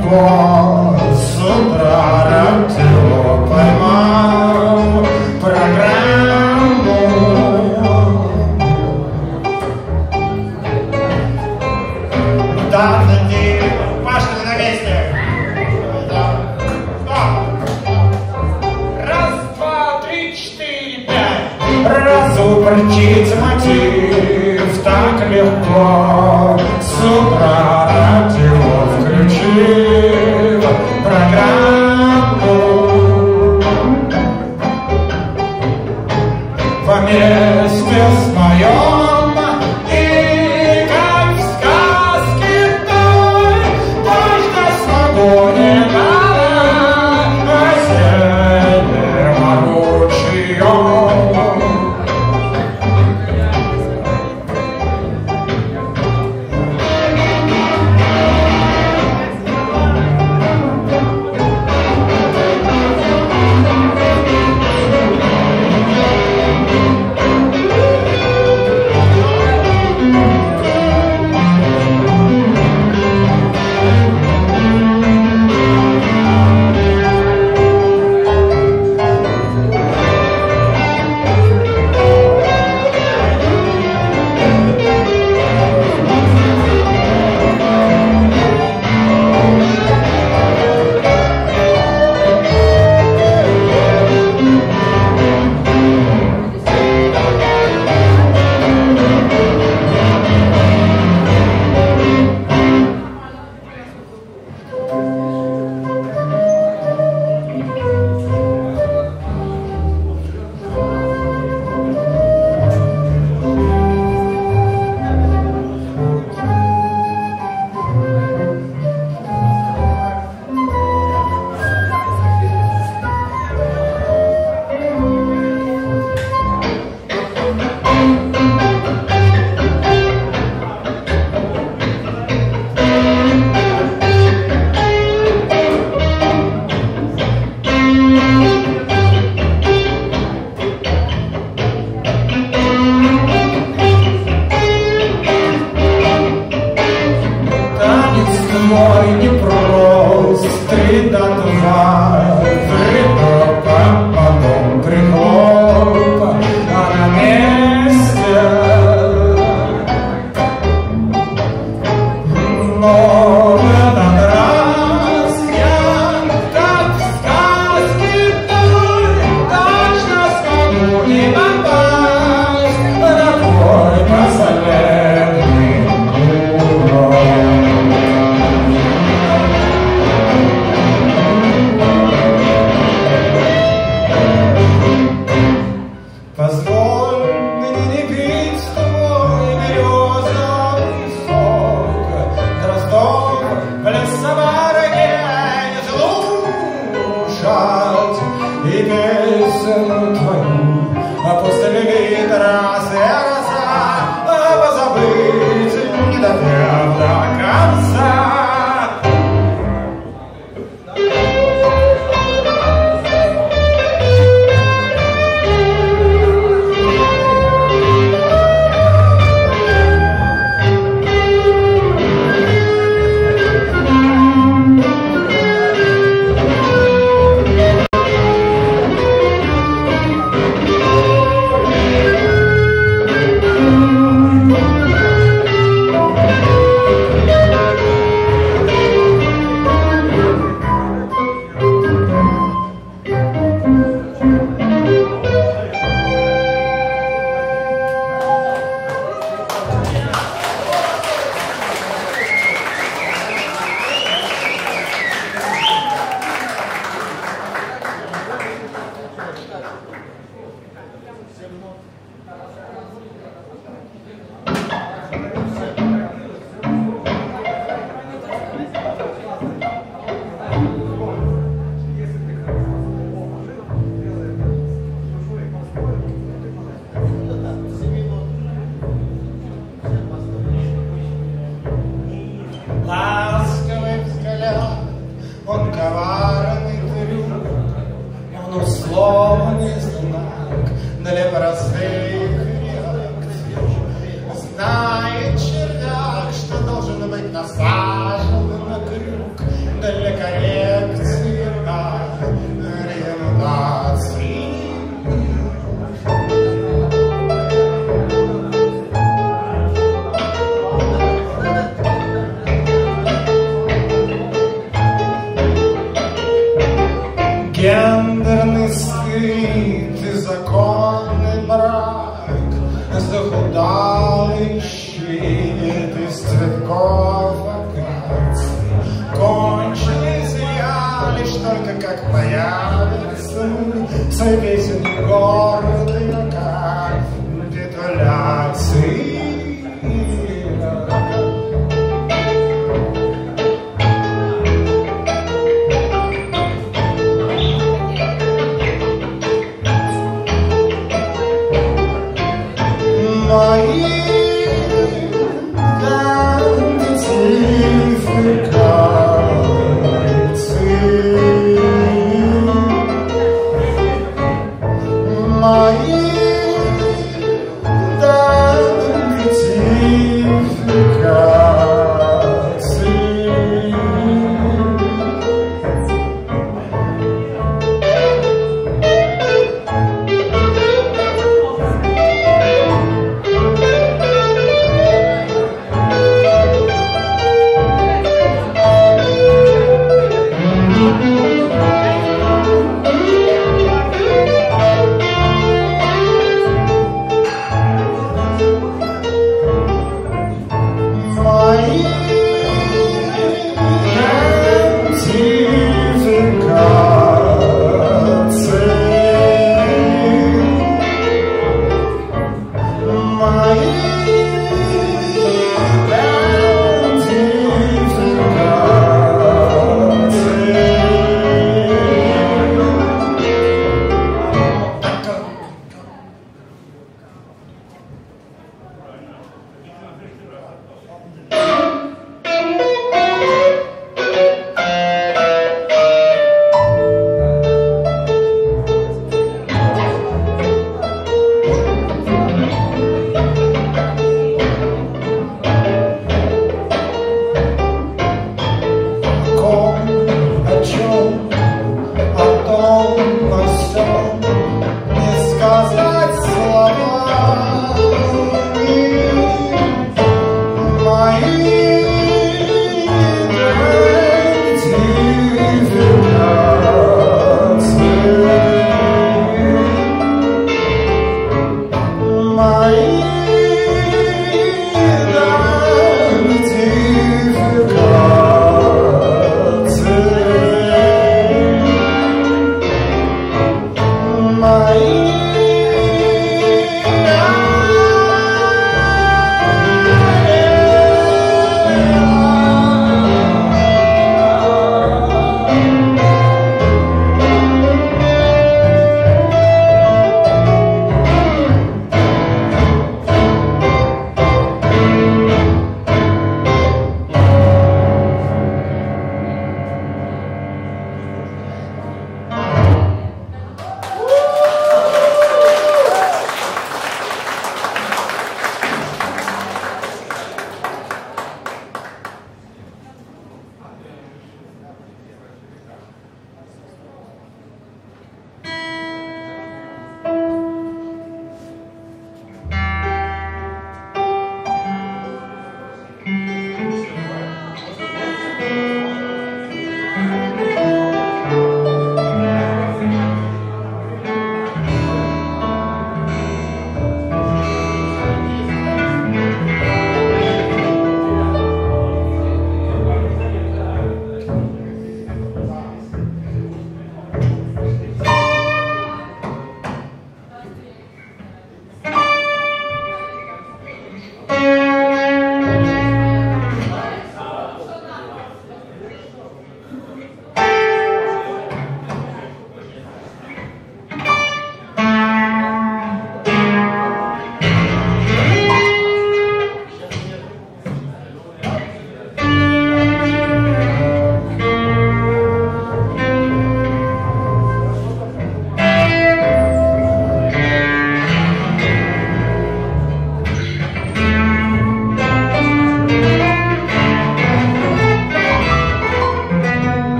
corpo.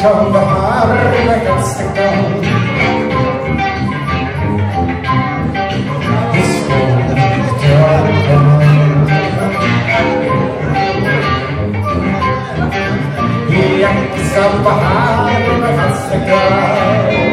come to me, that's the gun. This woman is driving. Behind me, the gun.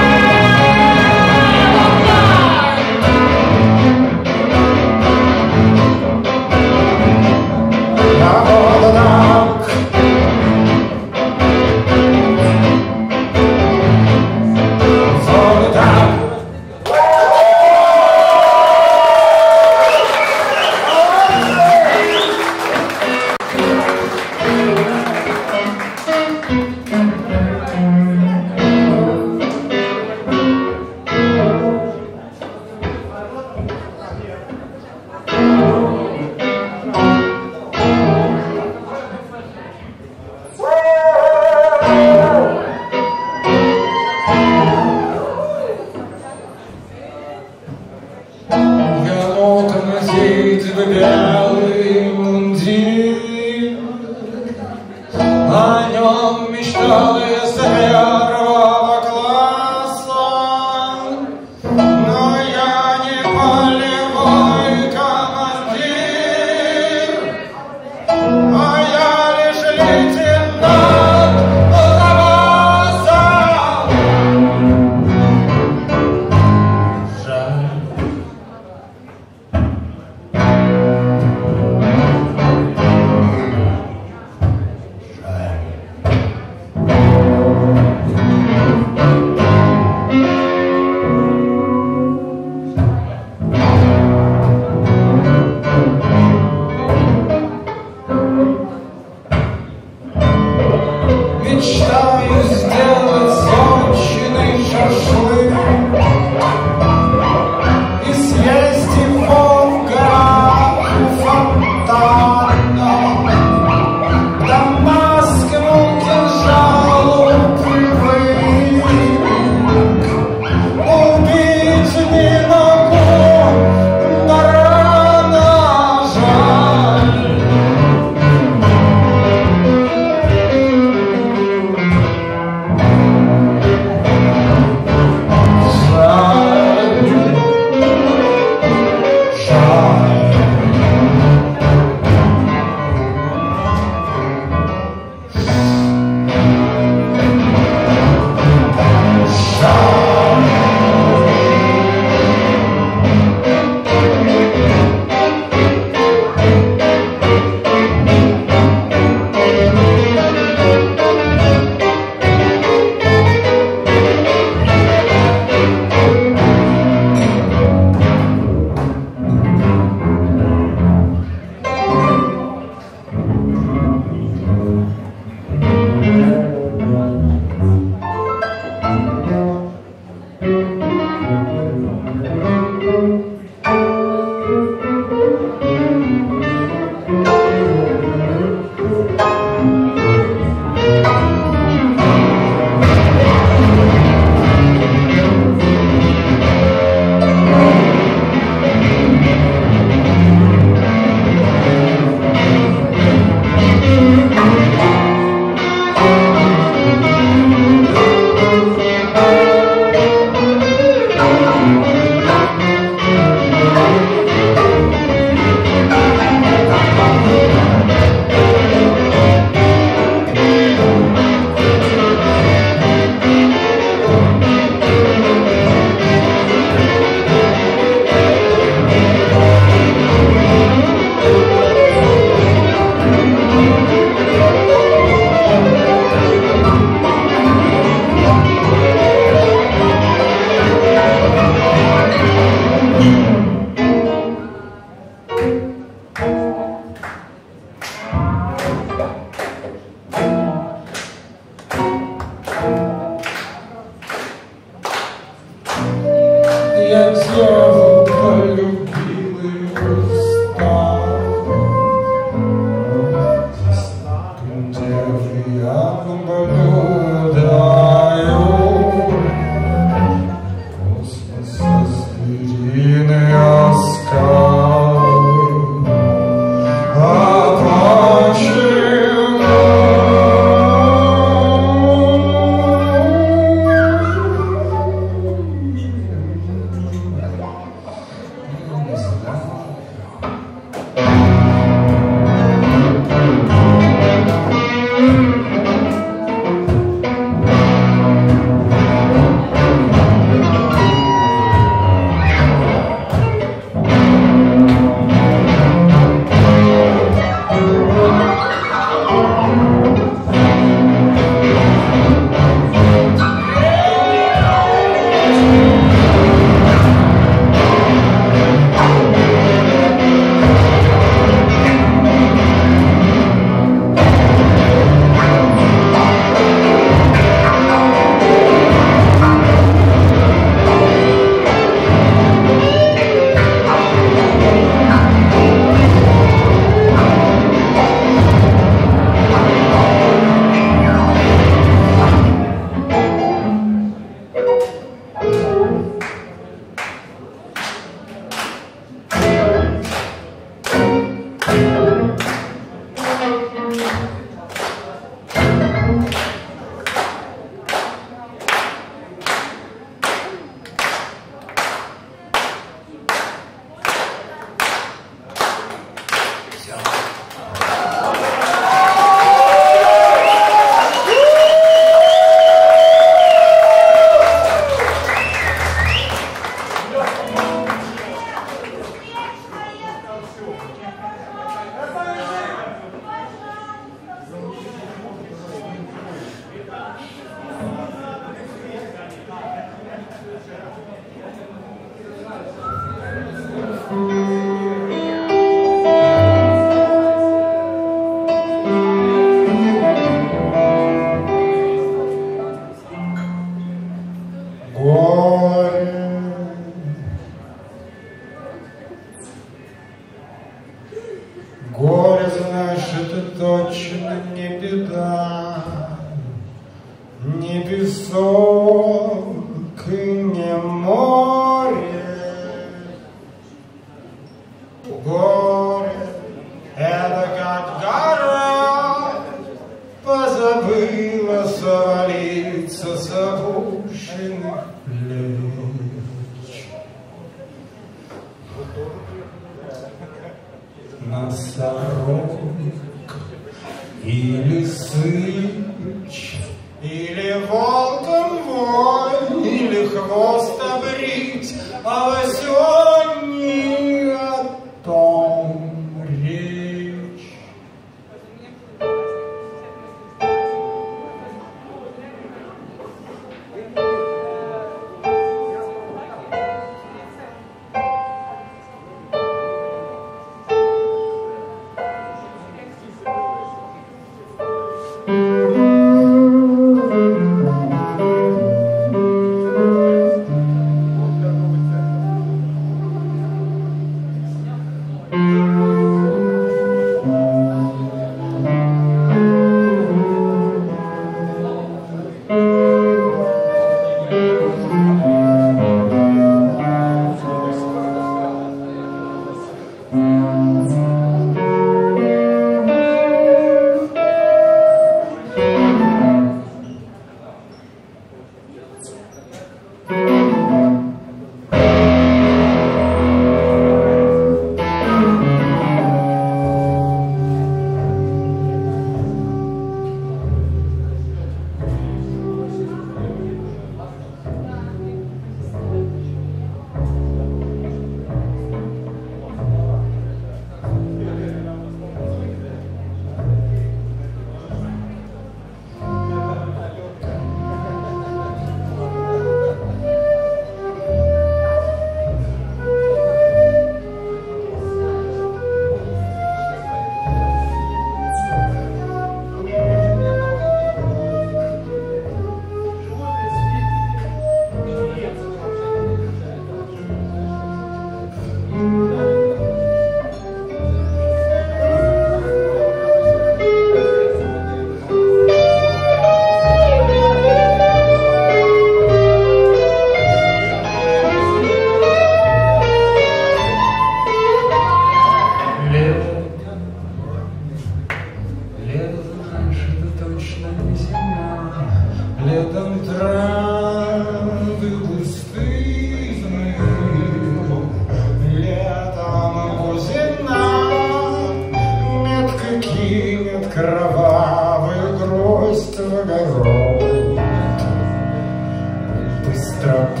nostro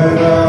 Bye-bye.